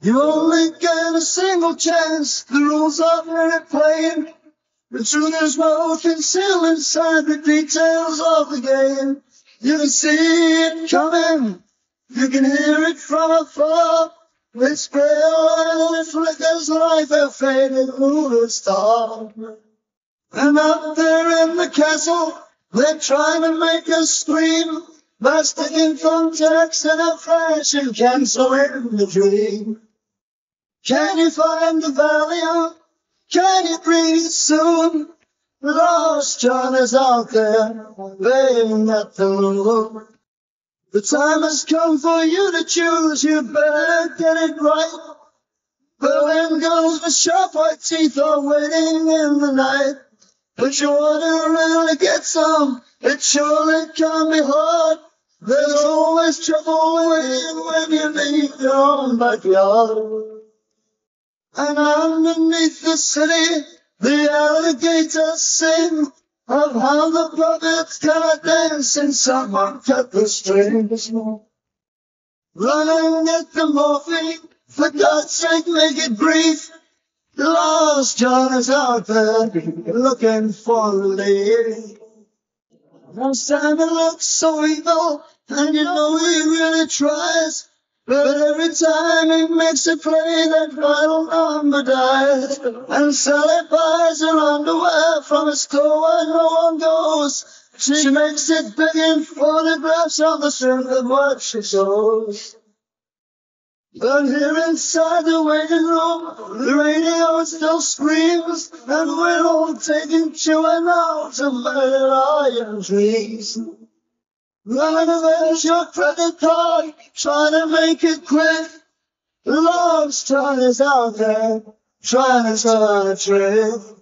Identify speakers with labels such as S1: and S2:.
S1: You only get a single chance. The rules are very plain. The truth is well concealed inside the details of the game. You can see it coming. You can hear it from afar. It's pale and flickers like a faded lunar star. And up there in the castle, they're trying to make us scream. By sticking thumbtacks in a flash and canceling the dream. Can you find the Valium? Can you breathe soon? Lost Johnny's out there, baying at the moon. The time has come for you to choose, you better get it right. Berlin goes with sharp white teeth are waiting in the night. But you to really get some, it surely can be hard. There's always trouble waiting when you leave your own backyard. And underneath the city, the alligators sing of how the puppets gotta dance and someone cut the strings. Running at the morphine, for God's sake make it brief. Lost Johnny's out there looking for relief. Now Simon looks so evil, and you know he really tries. But every time he makes a play, that vital number dies. And Sally buys her underwear from a store where no one goes. She makes it begging photographs on the strength of what she shows. But here inside the waiting room, the radio still screams, and we're all taking Tuinol to murder iron dreams. Running avenge your credit card, trying to make it quick. Lost time is out there, trying to turn a trick.